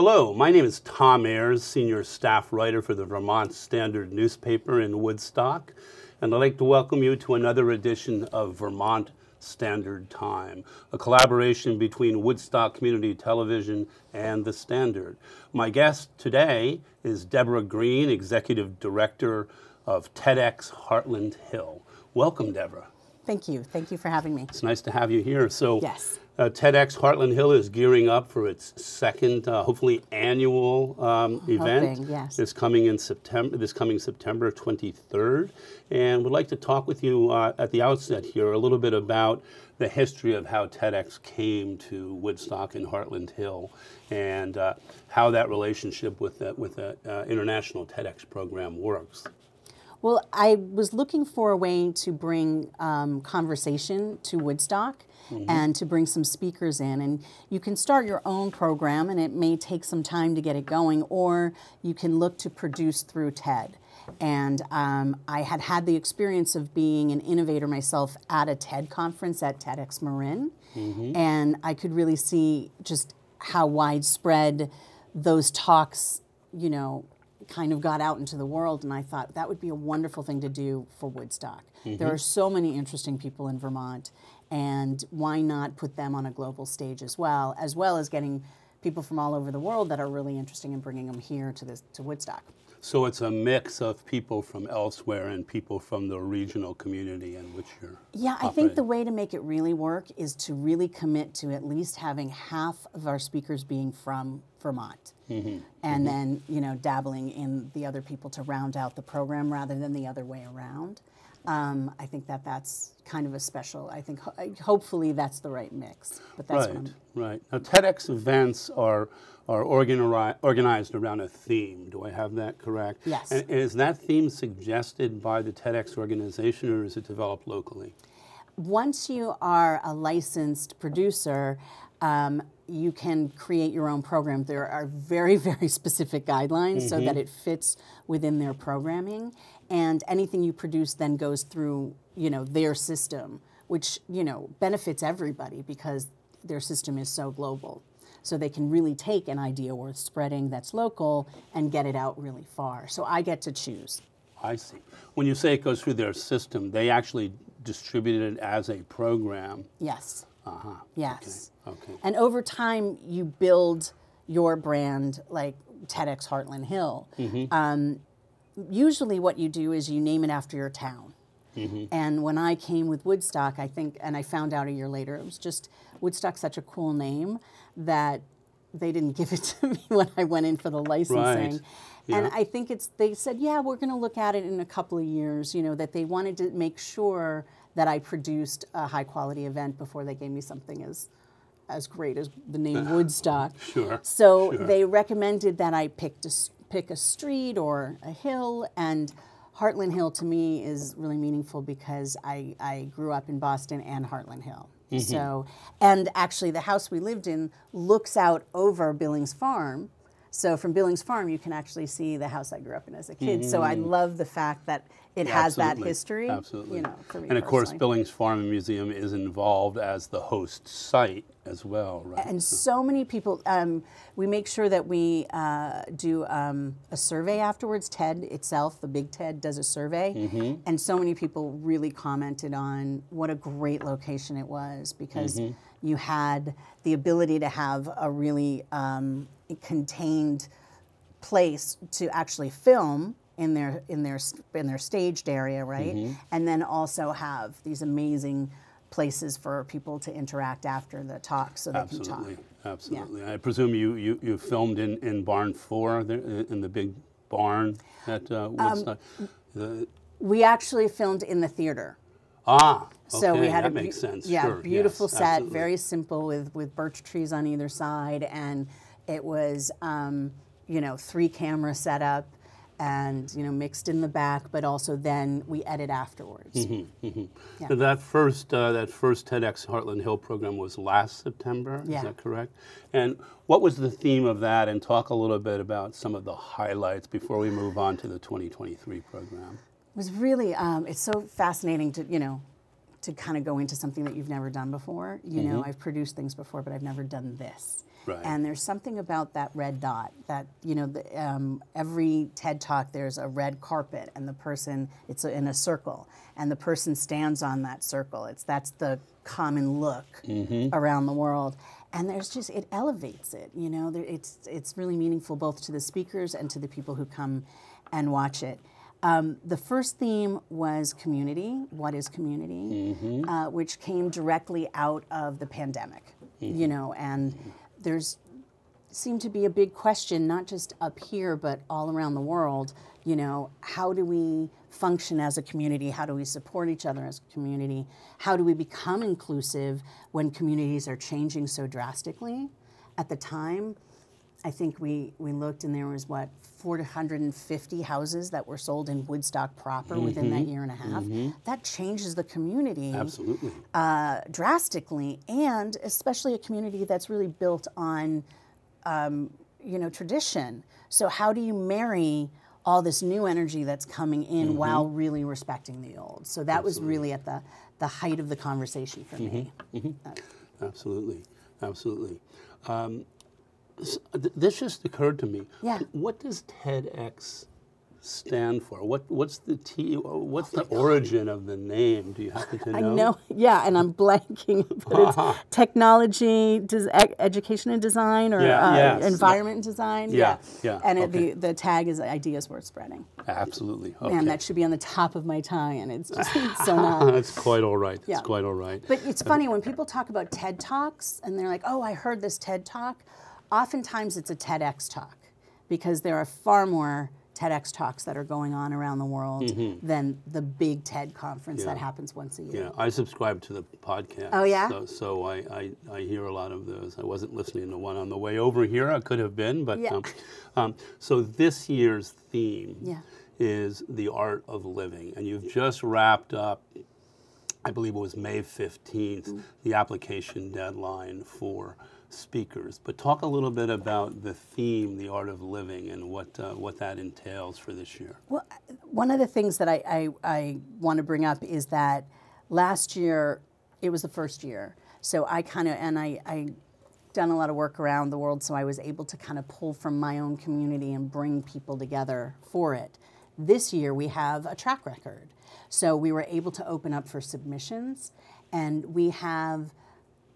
Hello, my name is Tom Ayers, Senior Staff Writer for the Vermont Standard newspaper in Woodstock, and I'd like to welcome you to another edition of Vermont Standard Time, a collaboration between Woodstock Community Television and the Standard. My guest today is Deborah Greene, Executive Director of TEDx Hartland Hill. Welcome, Deborah. Thank you. Thank you for having me. It's nice to have you here. So, Yes. uh, TEDx Hartland Hill is gearing up for its second, uh, hopefully annual um, event. Hoping, yes. This coming in September. This coming September 23rd, and would like to talk with you uh, at the outset here a little bit about the history of how TEDx came to Woodstock and Hartland Hill, and uh, how that relationship with the, with the uh, international TEDx program works. Well, I was looking for a way to bring um, conversation to Woodstock and to bring some speakers in. And you can start your own program, and it may take some time to get it going, or you can look to produce through TED. And um, I had had the experience of being an innovator myself at a TED conference at TEDx Marin, and I could really see just how widespread those talks, you know, kind of got out into the world and I thought that would be a wonderful thing to do for Woodstock. There mm-hmm. are so many interesting people in Vermont and why not put them on a global stage as well as well as getting people from all over the world that are really interesting in bringing them here to this to Woodstock. So it's a mix of people from elsewhere and people from the regional community in which you're. Yeah, I think the way to make it really work is to really commit to at least having half of our speakers being from Vermont. Mm-hmm. And mm-hmm. then, you know, dabbling in the other people to round out the program rather than the other way around. Um, I think that that's kind of a special. I think ho- hopefully that's the right mix. But that's Right, right. Now, TEDx events are are organi- organized around a theme. Do I have that correct? Yes. And is that theme suggested by the TEDx organization, or is it developed locally? once you are a licensed producer, um, you can create your own program. There are very, very specific guidelines so that it fits within their programming, and anything you produce then goes through, you know, their system, which you know benefits everybody because their system is so global. So they can really take an idea worth spreading that's local and get it out really far. So I get to choose. I see. When you say it goes through their system, they actually distribute it as a program. Yes. Uh-huh. Yes. Okay. okay. And over time, you build your brand like TEDx Hartland Hill. Hmm. Um, usually, what you do is you name it after your town. Mm-hmm. And when I came with Woodstock, I think, and I found out a year later, it was just Woodstock's such a cool name that they didn't give it to me when I went in for the licensing. And Yeah. And I think it's, they said, yeah, we're going to look at it in a couple of years, you know, that they wanted to make sure that I produced a high quality event before they gave me something as, as great as the name Woodstock. Sure, So sure. they recommended that I picked a, pick a street or a hill, and Hartland Hill to me is really meaningful because I, I grew up in Boston and Hartland Hill. Mm-hmm. So, and actually, the house we lived in looks out over Billings Farm. So, from Billings Farm, you can actually see the house I grew up in as a kid. So, I love the fact that it has that Mm-hmm. History. Absolutely. You know, and of course. Billings Farm Museum is involved as the host site as well, right? and so many people um, we make sure that we uh, do um, a survey afterwards. Ted itself the big ted does a survey. And so many people really commented on what a great location it was because you had the ability to have a really um, contained place to actually film in their in their in their staged area, right? And then also have these amazing places for people to interact after the talk, so they can Absolutely, talk. absolutely. I presume you, you, you filmed in, in barn four, there, in the big barn at uh, Woodstock. The- We actually filmed in the theater. ah, okay, So we had that a makes sense. Yeah, sure, beautiful yes, set, absolutely. very simple with with birch trees on either side, and it was um, you know three camera setup, and you know mixed in the back, but also then we edit afterwards. Mm-hmm. So that first uh, that first TEDx Hartland Hill program was last September. Yeah. Is that correct? And what was the theme of that? And talk a little bit about some of the highlights before we move on to the 2023 program. It was really um, it's so fascinating to you know to kind of go into something that you've never done before. You know, I've produced things before, but I've never done this. Right. And there's something about that red dot that you know the, um, every TED talk there's a red carpet and the person it's in a circle and the person stands on that circle. It's that's the common look around the world. And there's just it elevates it, you know. There, it's it's really meaningful both to the speakers and to the people who come and watch it. Um, the first theme was community. What is community? Uh, which came directly out of the pandemic, you know, and there's seemed to be a big question, not just up here, but all around the world. You know, how do we function as a community? How do we support each other as a community? How do we become inclusive when communities are changing so drastically? At the time, I think we, we looked and there was what 450 houses that were sold in Woodstock proper within that year and a half. That changes the community Absolutely. uh, drastically, and especially a community that's really built on, um, you know, tradition. So how do you marry all this new energy that's coming in while really respecting the old? So that was really at the the height of the conversation for me. Absolutely, absolutely. Um, this just occurred to me. Yeah. What does TEDx stand for? What What's the T? What's the origin of the name? Do you happen to know? I know, yeah, and I'm blanking, but it's technology, des- e- education and design, or Yeah, uh, yes. environment and design. Yeah, yeah, And it, okay. the the tag is ideas worth spreading. Absolutely. Okay. Man, that should be on the top of my tongue, and it's just so not. That's quite all right. That's Yeah. quite all right. But it's funny when people talk about TED Talks and they're like, oh, I heard this TED Talk. Oftentimes it's a TEDx talk because there are far more TEDx talks that are going on around the world than the big TED conference that Mm-hmm. Happens once a year. Yeah, I subscribe to the podcast. Oh, yeah? So, so I, I, I hear a lot of those. I wasn't listening to one on the way over here. I could have been, but Yeah. um, um, so this year's theme Yeah. is the art of living, and you've just wrapped up. I believe it was May fifteenth, Mm. the application deadline for speakers. But talk a little bit about the theme, the art of living, and what uh, what that entails for this year. Well, one of the things that I, I, I want to bring up is that last year, it was the first year. So I kind of, and I, I done a lot of work around the world, so I was able to kind of pull from my own community and bring people together for it. This year, we have a track record. So we were able to open up for submissions, and we have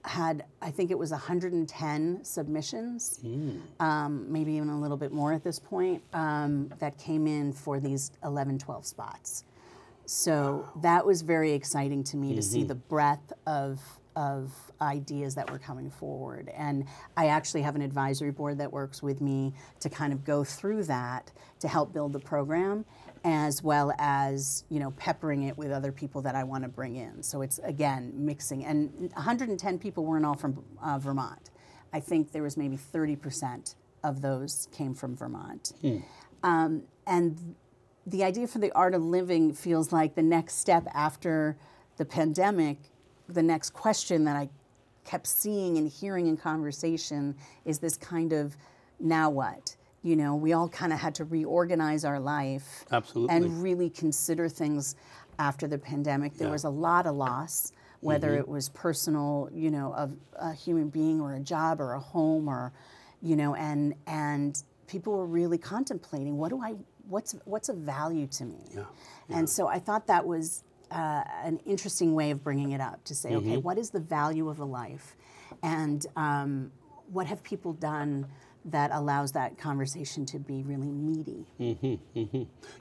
had, I think it was 110 submissions um, maybe even a little bit more at this point, um, that came in for these 11, 12 spots. So that was very exciting to me to see the breadth of, of ideas that were coming forward. And I actually have an advisory board that works with me to kind of go through that to help build the program as well as you know peppering it with other people that I want to bring in. So it's again mixing. And 110 people weren't all from uh, Vermont. I think there was maybe 30% of those came from Vermont. Um, and the idea for the art of living feels like the next step after the pandemic. The next question that I kept seeing and hearing in conversation is this kind of now what? You know, we all kind of had to reorganize our life Absolutely. and really consider things after the pandemic. There Yeah. was a lot of loss, whether it was personal, you know, of a human being or a job or a home or, you know, and and people were really contemplating what do I what's what's of value to me. Yeah. And so I thought that was uh, an interesting way of bringing it up to say, okay, what is the value of a life, and um, what have people done that allows that conversation to be really meaty.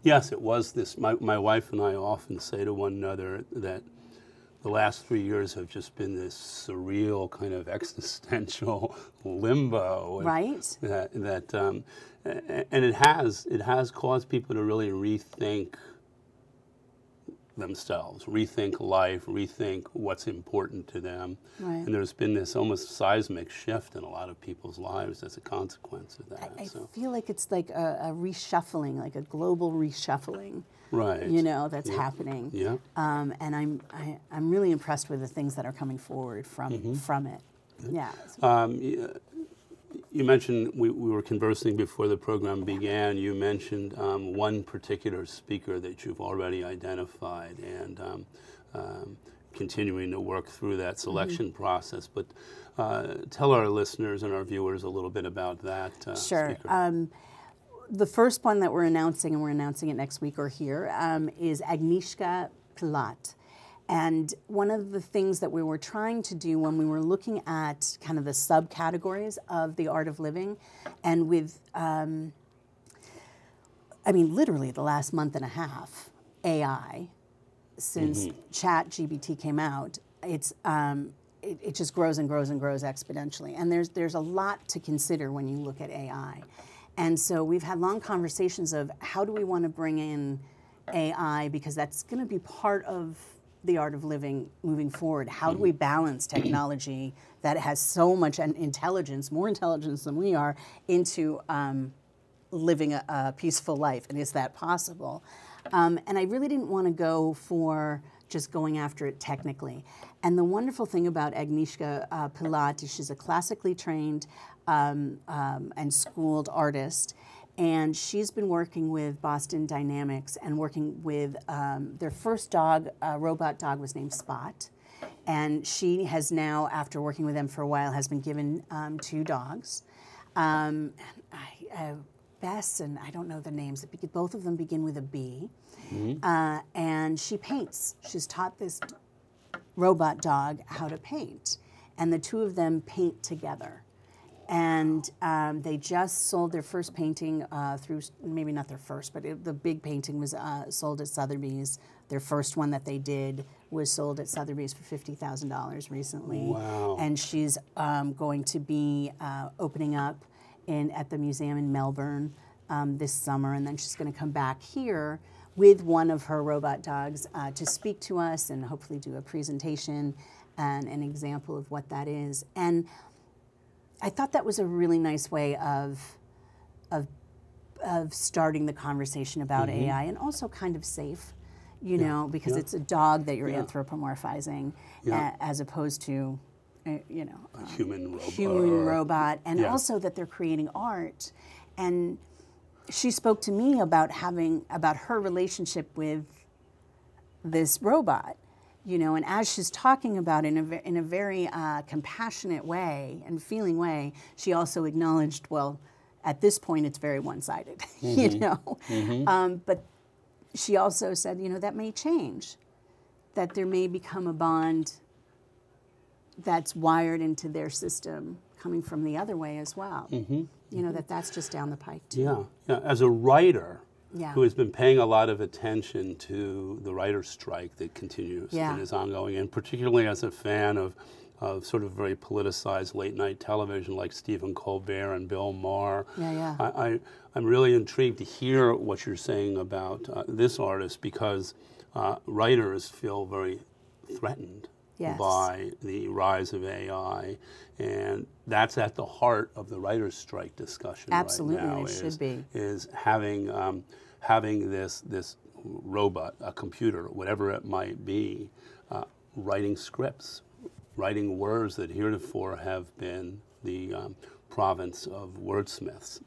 Yes, it was this. My, my wife and I often say to one another that the last three years have just been this surreal kind of existential limbo. and Right. That, that um, and it has it has caused people to really rethink themselves, rethink life, rethink what's important to them. Right. And there's been this almost seismic shift in a lot of people's lives as a consequence of that. I so, feel like it's like a, a reshuffling, like a global reshuffling, right. you know, that's happening. Yeah. Um, and I'm I, I'm really impressed with the things that are coming forward from Mm-hmm. from it. Yeah. Um, you mentioned we, we were conversing before the program began. You mentioned um, one particular speaker that you've already identified, and um, um, continuing to work through that Mm-hmm. selection process. But uh, tell our listeners and our viewers a little bit about that. Uh, Sure. Um, the first one that we're announcing, and we're announcing it next week or here, um, is Agnieszka Pilat. And one of the things that we were trying to do when we were looking at kind of the subcategories of the art of living, and with, um, I mean, literally the last month and a half, AI, since Chat GPT came out, it's um, it, it just grows and grows and grows exponentially. And there's there's a lot to consider when you look at AI. And so we've had long conversations of how do we want to bring in AI because that's going to be part of the art of living moving forward. How do we balance technology that has so much intelligence, more intelligence than we are, into um, living a, a peaceful life, and is that possible? Um, and I really didn't want to go for just going after it technically. And the wonderful thing about Agnieszka uh, Pilat is she's a classically trained um, um, and schooled artist. And she's been working with Boston Dynamics and working with um, their first dog, uh, robot dog, was named Spot. And she has now, after working with them for a while, has been given um, two dogs. Um, I, uh, Bess and I don't know the names. Both of them begin with a B. Uh, and she paints. She's taught this robot dog how to paint, and the two of them paint together. And um, they just sold their first painting uh, through, maybe not their first, but it, the big painting was uh, sold at Sotheby's. Their first one that they did was sold at Sotheby's for $50,000 recently. Wow. And she's um, going to be uh, opening up in, at the museum in Melbourne um, this summer, and then she's going to come back here with one of her robot dogs uh, to speak to us and hopefully do a presentation and an example of what that is. And I thought that was a really nice way of of of starting the conversation about AI and also kind of safe, you know, because it's a dog that you're Yeah. anthropomorphizing Yeah. as opposed to, uh, you know, A human robot. human robot, and Yeah. also that they're creating art. And she spoke to me about having about her relationship with this robot, you know. And as she's talking about it in a in a very uh, compassionate way and feeling way, she also acknowledged, well, at this point, it's very one sided, you know. Um, but she also said, you know, that may change, that there may become a bond that's wired into their system coming from the other way as well. You know, that that's just down the pike too. Yeah, yeah. As a writer Yeah. who has been paying a lot of attention to the writer's strike that continues Yeah. and is ongoing, and particularly as a fan of, of sort of very politicized late night television like Stephen Colbert and Bill Maher. Yeah, yeah. I, I, I'm really intrigued to hear what you're saying about uh, this artist because uh, writers feel very threatened Yes. by the rise of AI, and that's at the heart of the writers' strike discussion Absolutely, right now. it should is, be. is having um, having this this robot, a computer, whatever it might be, uh, writing scripts, writing words that heretofore have been the um, province of wordsmiths.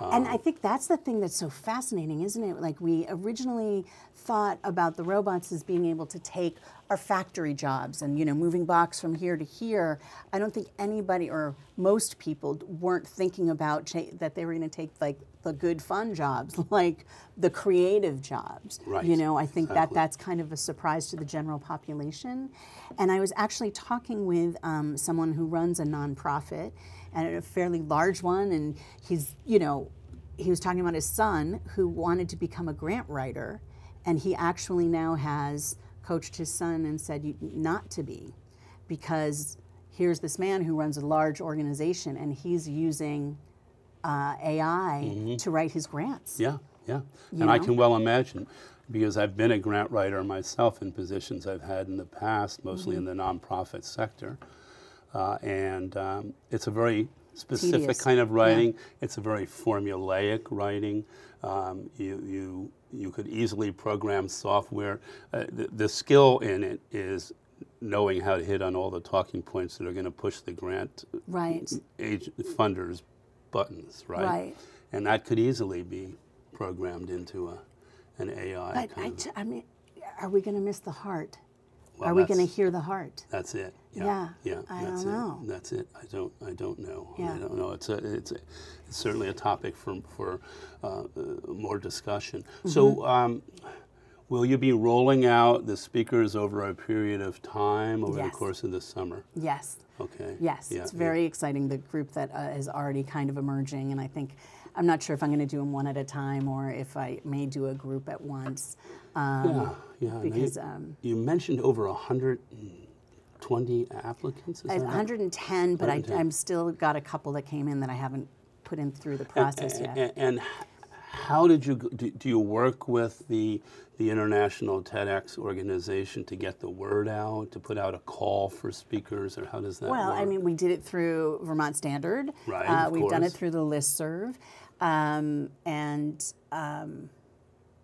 And I think that's the thing that's so fascinating, isn't it? Like we originally thought about the robots as being able to take our factory jobs and you know moving box from here to here. I don't think anybody or most people weren't thinking about cha- that they were going to take like the good fun jobs, like the creative jobs. Right, You know, I think that that's kind of a surprise to the general population. And I was actually talking with um, someone who runs a nonprofit and a fairly large one, and he's, you know, he was talking about his son who wanted to become a grant writer, and he actually now has coached his son and said not to be, because here's this man who runs a large organization and he's using uh, AI to write his grants. Yeah, yeah. and I can well imagine because I've been a grant writer myself in positions I've had in the past, mostly in the nonprofit sector. Uh, and um, it's a very specific Tedious. kind of writing. It's a very formulaic writing. Um, you, you, you could easily program software. Uh, the, the skill in it is knowing how to hit on all the talking points that are going to push the grant Right. age, funders buttons, right? Right. And that could easily be programmed into a, an AI But kind I, of. t- I mean, are we going to miss the heart? Well, Are we going to hear the heart? That's it. Yeah, yeah. I that's don't it. know. That's it. I don't. I don't know. Yeah. I don't know. It's a. It's, a, it's certainly a topic for for uh, uh, more discussion. Mm-hmm. So. Um, Will you be rolling out the speakers over a period of time over Yes. the course of the summer? Yes. Okay. Yes, Yeah, it's yeah. very exciting. The group that uh, is already kind of emerging, and I think I'm not sure if I'm going to do them one at a time or if I may do a group at once. Um, Yeah, yeah. Because you, um, you mentioned over 120 applicants. Is I have that right? 110, but I, 110. I'm still got a couple that came in that I haven't put in through the process yet. And, and how did you do, do you work with the the international TEDx organization to get the word out, to put out a call for speakers, or how does that Well, work? I mean, we did it through Vermont Standard. Right, Uh, we've done it through the listserv, um, and um,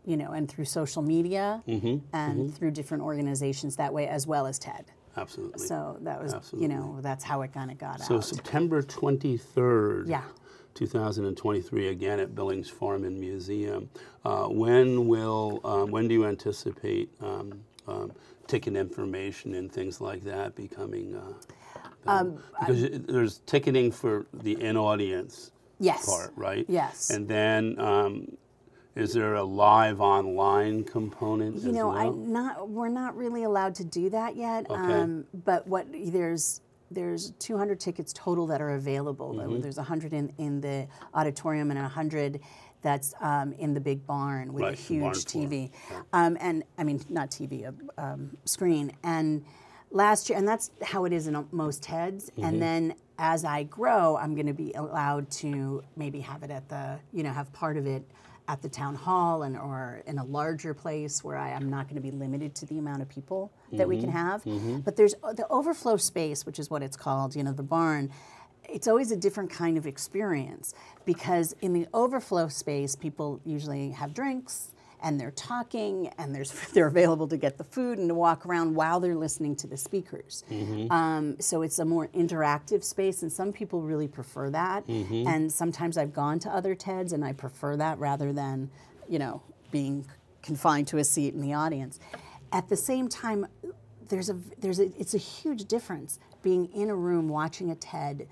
you know, and through social media, Mm-hmm, and through different organizations that way, as well as TED. Absolutely. So that was, Absolutely. you know, that's how it kind of got So out. So September 23rd. Yeah. 2023 again at Billings Farm and Museum. Uh, when will um, when do you anticipate um, um, ticket information and things like that becoming? Uh, Um, because y- there's ticketing for the in audience yes. part, right? Yes. And then um, is there a live online component You as know, I not we're not really allowed to do that yet. Okay. Um, but what there's there's 200 tickets total that are available. Mm-hmm. There's 100 in, in the auditorium and 100 that's um, in the big barn with a Right, barn huge TV. Um, and I mean, not TV, a um, screen. And last year, and that's how it is in most TEDs. Mm-hmm. And then as I grow, I'm going to be allowed to maybe have it at the, you know, have part of it at the town hall and or in a larger place where I am not going to be limited to the amount of people that we can have. But there's uh, the overflow space, which is what it's called, you know, the barn. It's always a different kind of experience because in the overflow space, people usually have drinks and they're talking and there's they're available to get the food and to walk around while they're listening to the speakers. Mm-hmm. Um, so it's a more interactive space, and some people really prefer that. Mm-hmm. And sometimes I've gone to other TEDs and I prefer that rather than, you know, being confined to a seat in the audience. At the same time, there's a there's a it's a huge difference being in a room watching a TED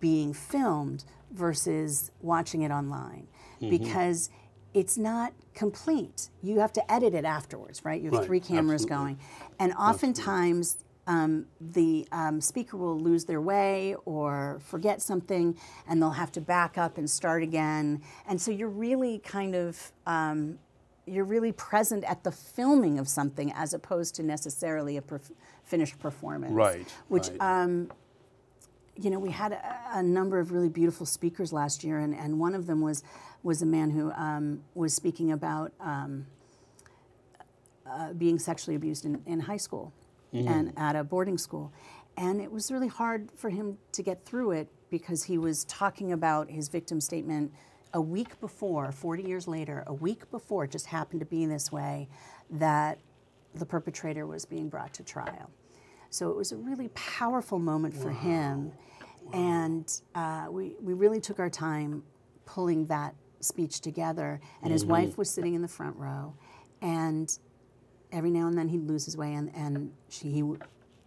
being filmed versus watching it online mm-hmm. because it's not complete. You have to edit it afterwards, right? You have Right, three cameras absolutely. going, and oftentimes um, the um, speaker will lose their way or forget something, and they'll have to back up and start again. And so you're really kind of um, you're really present at the filming of something as opposed to necessarily a perf- finished performance. Right, Which right. You know, we had a, a number of really beautiful speakers last year, and, and one of them was was a man who um, was speaking about um, uh, being sexually abused in, in high school and at a boarding school. And it was really hard for him to get through it because he was talking about his victim statement a week before, 40 years later, a week before, it just happened to be this way, that the perpetrator was being brought to trial. So it was a really powerful moment for him. And uh, we, we really took our time pulling that speech together. And his wife was sitting in the front row. And every now and then he'd lose his way, and, and she, he,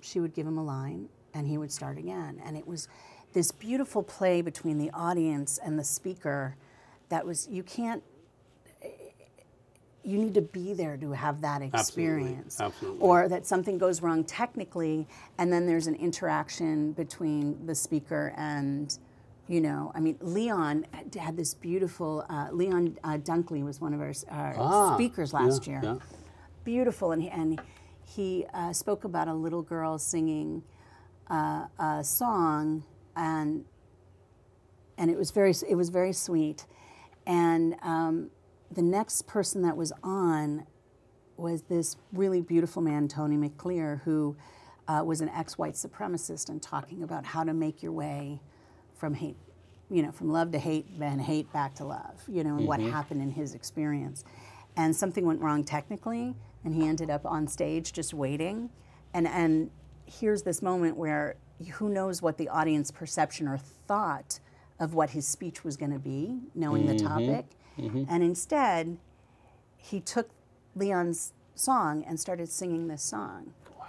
she would give him a line, and he would start again. And it was this beautiful play between the audience and the speaker that was, you can't, you need to be there to have that experience. absolutely. Or that something goes wrong technically, and then there's an interaction between the speaker and, you know, I mean, Leon had- had this beautiful, uh, Leon uh, Dunkley was one of our, our Ah, speakers last yeah, year yeah. beautiful and he, and he uh, spoke about a little girl singing uh, a song and and it was very it was very sweet and um, the next person that was on was this really beautiful man Tony McAleer who uh, was an ex-white supremacist and talking about how to make your way from hate you know from love to hate then hate back to love you know and what happened in his experience. And something went wrong technically and he ended up on stage just waiting. And and here's this moment where who knows what the audience perception or thought of what his speech was going to be knowing the topic Mm-hmm. and instead he took leon's song and started singing this song. Wow.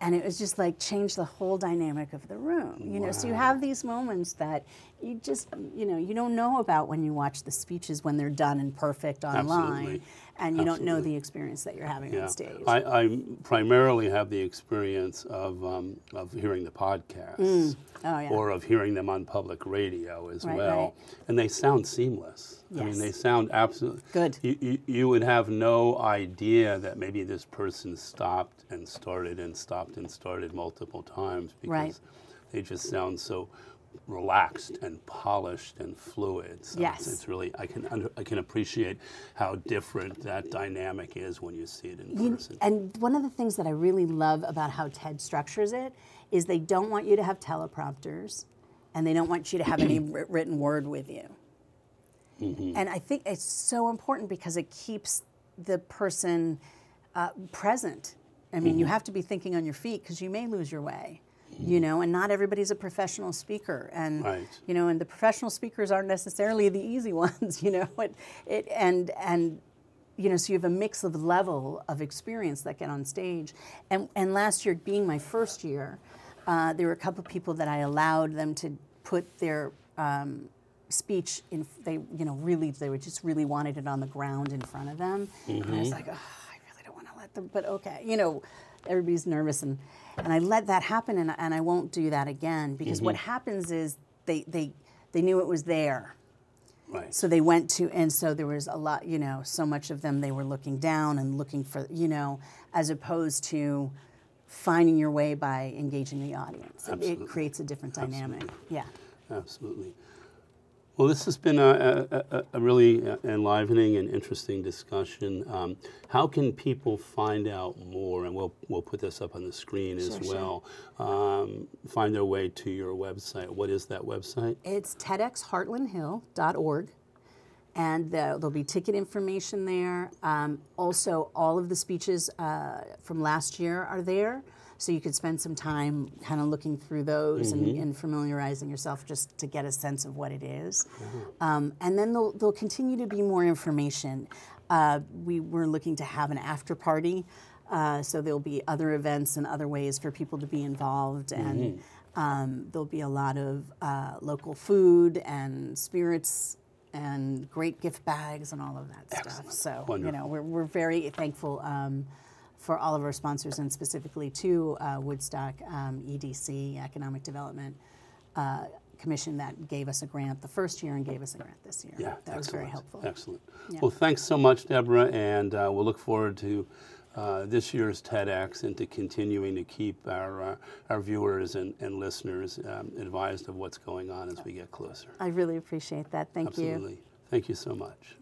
and it was just like changed the whole dynamic of the room. You know so you have these moments that you just you know you don't know about when you watch the speeches when they're done and perfect online. Absolutely. And you don't know the experience that you're having Yeah. on stage I, I primarily have the experience of, um, of hearing the podcasts Oh, yeah. or of hearing them on public radio as Right, well. right. And they sound seamless. Yes. I mean, they sound absolutely Good. You, you, you would have no idea that maybe this person stopped and started and stopped and started multiple times because Right. they just sound so relaxed and polished and fluid. So Yes. it's, it's really I can under, I can appreciate how different that dynamic is when you see it in You- person. and one of the things that I really love about how TED structures it is they don't want you to have teleprompters and they don't want you to have any written word with you. Mm-hmm. And I think it's so important because it keeps the person uh, present. I mean, Mm-hmm. you have to be thinking on your feet because you may lose your way. You know, and not everybody's a professional speaker, and Right. you know, and the professional speakers aren't necessarily the easy ones. You know, it, it and and you know, so you have a mix of level of experience that get on stage. And, and last year, being my first year, uh, there were a couple of people that I allowed them to put their um, speech in. They, you know, really, they were just really wanted it on the ground in front of them. And I was like, oh, I really don't want to let them, but okay, you know, everybody's nervous, and and I let that happen, and, and I won't do that again because what mm-hmm. happens is they they they knew it was there. right. So they went to, and so there was a lot, you know, so much of them they were looking down and looking for, you know, as opposed to finding your way by engaging the audience. It- It, creates a different dynamic. Yeah. Absolutely. Well, this has been a, a, a- really enlivening and interesting discussion. Um, how can people find out more? And we'll, we'll put this up on the screen as Sure, sure. well. Um, find their way to your website. What is that website? It's TEDxHartlandHill.org. And the, there'll be ticket information there. Um, also, all of the speeches uh, from last year are there. So you could spend some time kind of looking through those and, and familiarizing yourself just to get a sense of what it is. Um, and then there'll, there'll continue to be more information. Uh, we were looking to have an after party. Uh, so there'll be other events and other ways for people to be involved. And um, there'll be a lot of uh, local food and spirits and great gift bags and all of that stuff. So, Wonderful. you know, we're, we're very thankful um, for all of our sponsors and specifically to uh, Woodstock um, EDC, Economic Development uh, Commission, that gave us a grant the first year and gave us a grant this year. Yeah, that was very helpful. Excellent. Yeah. Well, thanks so much, Deborah, and uh, we'll look forward to uh, this year's TEDx and to continuing to keep our uh, our viewers and, and listeners um, advised of what's going on as we get closer. I really appreciate that. Thank you. Absolutely. Thank you so much.